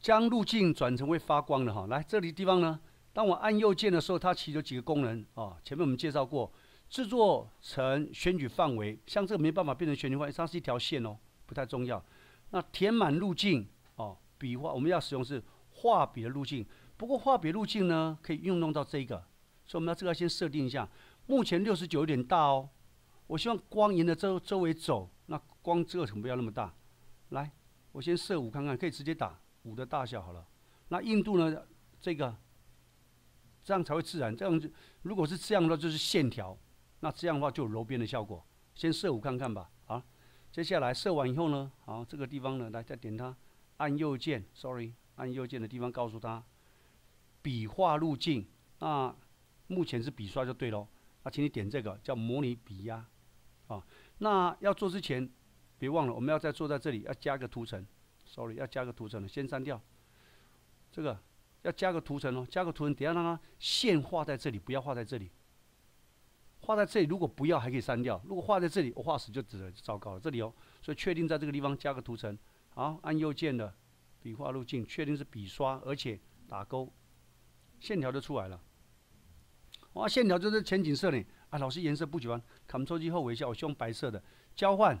将路径转成为发光的哈。来这里地方呢，当我按右键的时候，它其实有几个功能啊。前面我们介绍过，制作成选举范围，像这个没办法变成选举范围，它是一条线哦，不太重要。那填满路径哦，笔画我们要使用是画笔的路径。不过画笔路径呢，可以运用到这个，所以我们要这个先设定一下。目前六十九有点大哦，我希望光沿着周周围走，那光这个程不要那么大。来，我先设五看看，可以直接打五的大小好了。那硬度呢？这个这样才会自然。这样如果是这样的话，就是线条。那这样的话就有柔边的效果。先设五看看吧。好，接下来设完以后呢，好，这个地方呢，来再点它，按右键，sorry，按右键的地方告诉他。笔画路径，那目前是笔刷就对喽。那请你点这个叫模拟笔压，啊，那要做之前，别忘了我们要再做在这里要加个图层，sorry，要加个图层了，先删掉。这个要加个图层哦，加个图层，等下让它线画在这里，不要画在这里。画在这里，如果不要还可以删掉。如果画在这里，我画死就值了，糟糕了。这里哦，所以确定在这个地方加个图层，好，按右键的笔画路径，确定是笔刷，而且打勾。线条就出来了，哇！线条就是前景色呢。啊，老师颜色不喜欢，Ctrl 机后微笑，我希望白色的。交换，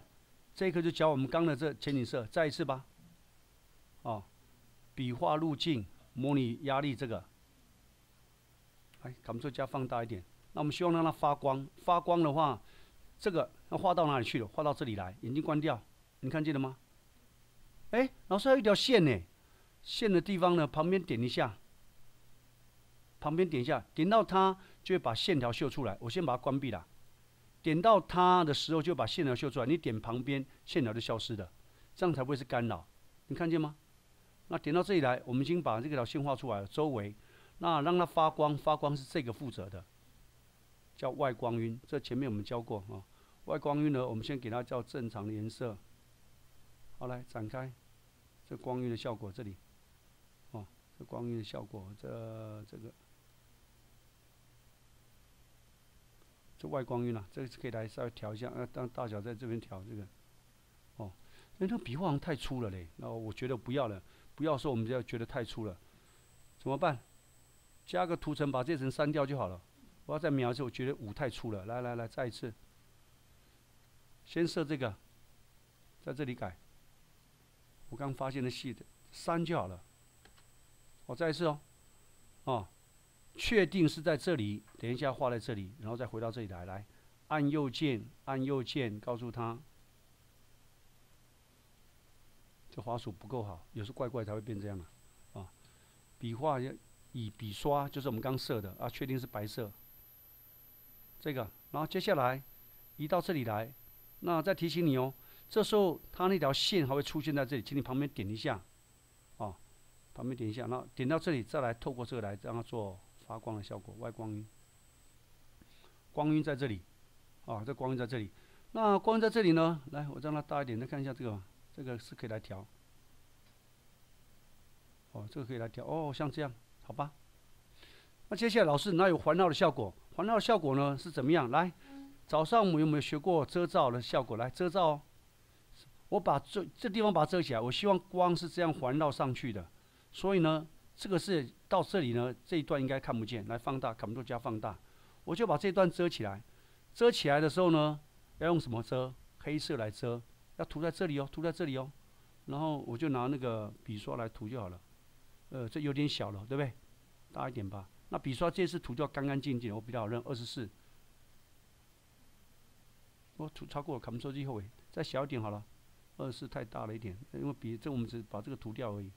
这一颗就教我们刚的这前景色，再一次吧。哦，笔画路径，模拟压力这个。来，Ctrl 加放大一点。那我们希望让它发光，发光的话，这个要画到哪里去了？画到这里来，眼睛关掉，你看见了吗？哎，老师还有一条线呢，线的地方呢，旁边点一下。旁边点一下，点到它就会把线条秀出来。我先把它关闭了。点到它的时候就把线条秀出来。你点旁边，线条就消失了，这样才不会是干扰。你看见吗？那点到这里来，我们已经把这条线画出来了。周围，那让它发光，发光是这个负责的，叫外光晕。这前面我们教过啊。外光晕呢，我们先给它叫正常的颜色。好，来展开这光晕的效果，这里，哦，这光晕的效果，这这个。这外光晕啊，这个可以来稍微调一下，呃，当大小在这边调这个，哦，因为那笔画太粗了嘞，那我觉得不要了，不要说我们要觉得太粗了，怎么办？加个图层把这层删掉就好了。我要再描一次，我觉得五太粗了，来来来，再一次，先设这个，在这里改，我刚发现的细的，删就好了。我再一次哦，哦。确定是在这里，等一下画在这里，然后再回到这里来，来按右键，按右键，告诉他，这滑鼠不够好，有时怪怪才会变这样啊。笔画要以笔刷，就是我们刚设的啊，确定是白色。这个，然后接下来移到这里来，那再提醒你哦，这时候它那条线还会出现在这里，请你旁边点一下，啊，旁边点一下，然后点到这里，再来透过这个来让它做。发光的效果，外光晕，光晕在这里，啊，这光晕在这里。那光晕在这里呢？来，我让它大一点，再看一下这个，这个是可以来调。哦，这个可以来调。哦，像这样，好吧。那接下来老师，那有环绕的效果？环绕的效果呢是怎么样？来，早上我们有没有学过遮罩的效果？来，遮罩，哦我把这这地方把它遮起来，我希望光是这样环绕上去的。所以呢？这个是到这里呢，这一段应该看不见。来放大，卡门多加放大，我就把这段遮起来。遮起来的时候呢，要用什么遮？黑色来遮，要涂在这里哦，涂在这里哦。然后我就拿那个笔刷来涂就好了。呃，这有点小了，对不对？大一点吧。那笔刷这次涂就要干干净净，我比较好认。二十四，我涂超过了，卡门多机后尾，再小一点好了。二十四太大了一点，因为笔这我们只把这个涂掉而已。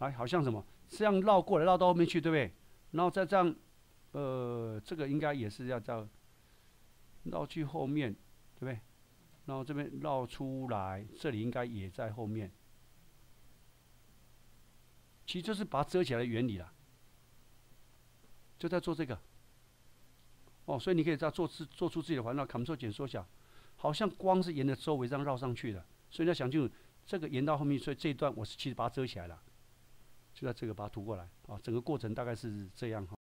哎，好像什么这样绕过来，绕到后面去，对不对？然后再这样，呃，这个应该也是要这样绕去后面，对不对？然后这边绕出来，这里应该也在后面。其实就是把它遮起来的原理了，就在做这个。哦，所以你可以在做自做出自己的环绕，Ctrl 减缩小，好像光是沿着周围这样绕上去的。所以你要想清楚，这个沿到后面，所以这一段我是其实把它遮起来了。就在这个把它涂过来，啊，整个过程大概是这样哈。